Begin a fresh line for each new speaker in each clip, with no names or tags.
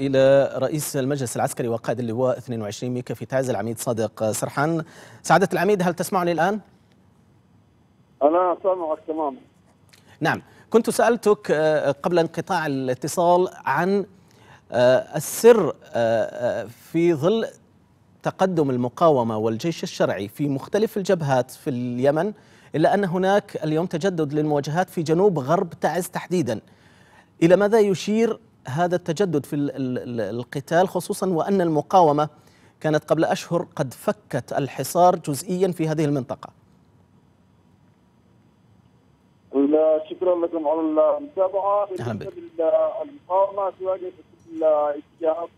إلى رئيس المجلس العسكري وقائد اللواء 22 ميكا في تعز العميد صادق سرحان. سعادة العميد هل تسمعني الآن؟
أنا سامعك تماما
نعم. كنت سألتك قبل انقطاع الاتصال عن السر في ظل تقدم المقاومة والجيش الشرعي في مختلف الجبهات في اليمن إلا أن هناك اليوم تجدد للمواجهات في جنوب غرب تعز تحديدا. إلى ماذا يشير هذا التجدد في القتال خصوصا وأن المقاومة كانت قبل أشهر قد فكت الحصار جزئيا في هذه المنطقة.
شكرا لكم على المتابعة.
أهلا بك.
المقاومة تواجه الاتجاهات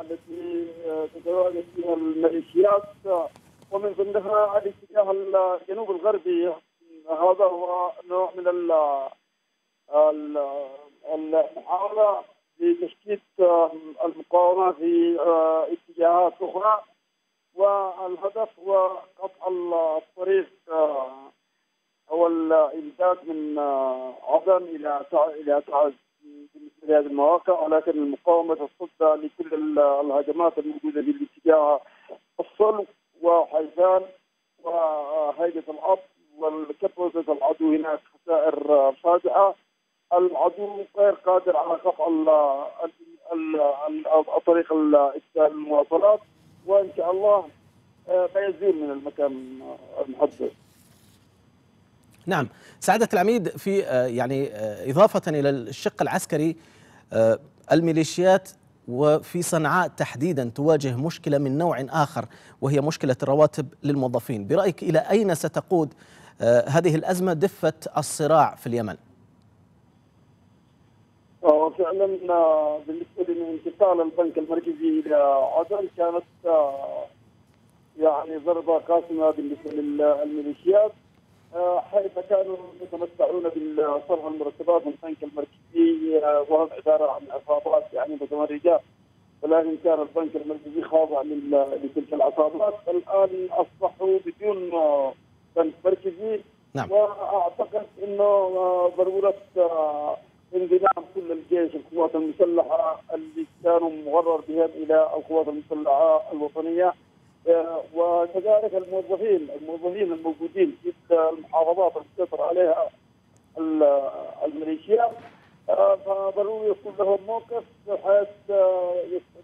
التي تتواجد فيها الميليشيات. ومن ضمنها الاتجاه الجنوب الغربي. هذا هو نوع من المحاولة لتشتيت المقاومة في اتجاهات أخرى والهدف هو قطع الطريق هو الإمداد من عدن إلى إلى تعز بالنسبة لهذه المواقع. ولكن المقاومة تصد لكل الهجمات الموجودة في الاتجاه الصلب وحيفان وهيئة الأرض والكبوزة العدو هناك خسائر فادحة العدو غير قادر على قطع طريق المواصلات وإن شاء الله سيزول من المكان المحدد.
نعم سعادة العميد في يعني إضافة إلى الشق العسكري الميليشيات وفي صنعاء تحديدا تواجه مشكلة من نوع آخر وهي مشكلة الرواتب للموظفين برأيك إلى أين ستقود هذه الأزمة دفة الصراع في اليمن؟
فعلا بالنسبة لانتقال البنك المركزي إلى عدن كانت يعني ضربة قاسمة بالنسبة للميليشيات. حيث كانوا يتمتعون بصرف المرتبات من البنك المركزي وهم عبارة عن عصابات يعني متمرجات ولكن كان البنك المركزي خاضع لتلك العصابات. الآن أصبحوا بدون بنك مركزي.
نعم.
وأعتقد إنه ضرورة انضمام كل الجيش القوات المسلحة اللي كانوا مغرر بهم إلى القوات المسلحة الوطنية وكذلك الموظفين الموظفين الموجودين في المحافظات المسيطر عليها الميليشيات فضروري يكون لهم موقف بحيث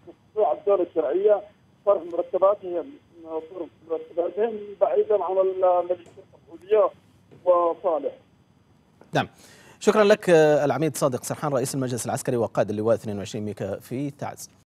تستطيع الدولة الشرعية صرف مرتباتهم صرف مرتباتهم بعيدا عن الميليشيات السعوديه وصالح.
نعم. شكرا لك العميد صادق سرحان رئيس المجلس العسكري وقائد اللواء 22 ميكا في تعز.